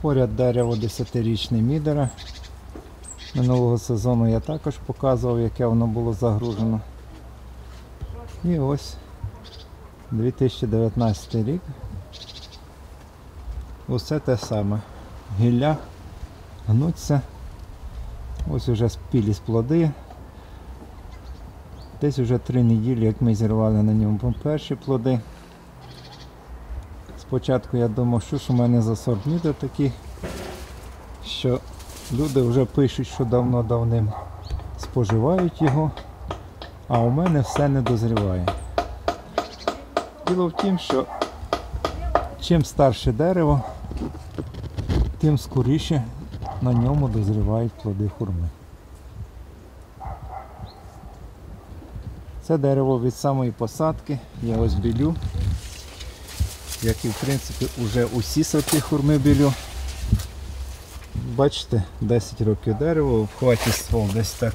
Поряд дерево 10-річне мідера. Минулого сезону я також показував, яке воно було загружено. І ось 2019 рік. Усе те саме. Гілля гнуться. Ось уже спілі плоди. Десь вже три неділі, як ми зірвали на ньому перші плоди. Спочатку я думав, що ж у мене за сорт такий, що люди вже пишуть, що давно-давним споживають його, а у мене все не дозріває. Діло в тім, що чим старше дерево, тим скоріше на ньому дозрівають плоди хурми. Це дерево від самої посадки, я ось білю, як і в принципі вже усі сорти хурми білю. Бачите, 10 років дерево, в хваті ствол десь так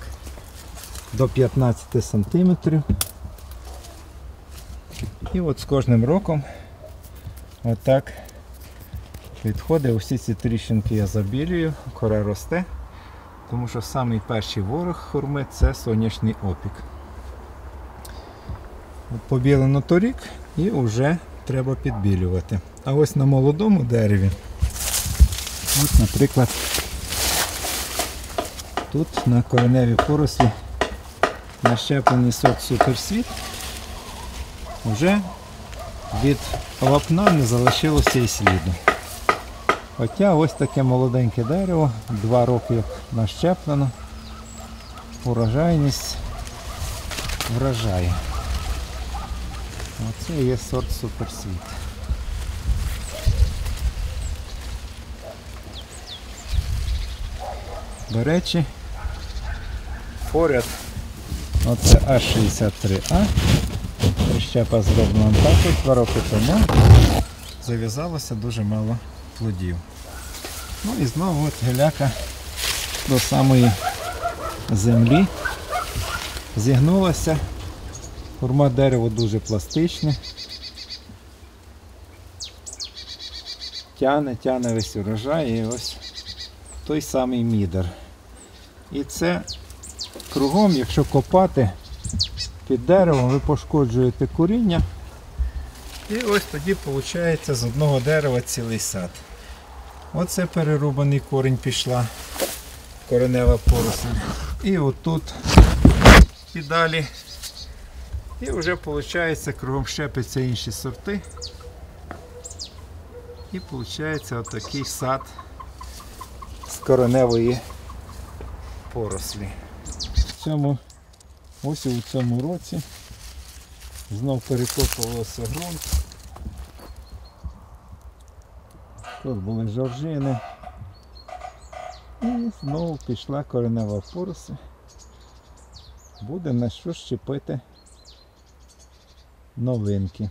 до 15 сантиметрів. І от з кожним роком отак відходить. Усі ці тріщинки я забілюю, кора росте, тому що самий перший ворог хурми це сонячний опік. Побілено торік і вже треба підбілювати. А ось на молодому дереві, от, наприклад, тут на кореневій порослі нащеплений сорт суперсвіт, вже від вапна не залишилося і сліду. Хоча ось таке молоденьке дерево, два роки нащеплено, урожайність вражає. Оце є сорт суперсвіт. До речі, поряд оце А63А. Прищепа зроблена також два роки тому. Зав'язалося дуже мало плодів. Ну і знову от геляка до самої землі зігнулася. Форма дерева дуже пластичне. Тяне, тяне весь урожай і ось той самий мідер. І це кругом, якщо копати під деревом, ви пошкоджуєте коріння. І ось тоді виходить з одного дерева цілий сад. Оце перерубаний корінь пішла, коренева поросль. І отут і далі. І вже виходить кругом щепиться інші сорти. І виходить отакий сад з кореневої порослі. В цьому, ось у цьому році знов перекопувався ґрунт. Тут були жоржини. І знову пішла коренева поросль. Буде на що щепити новинки.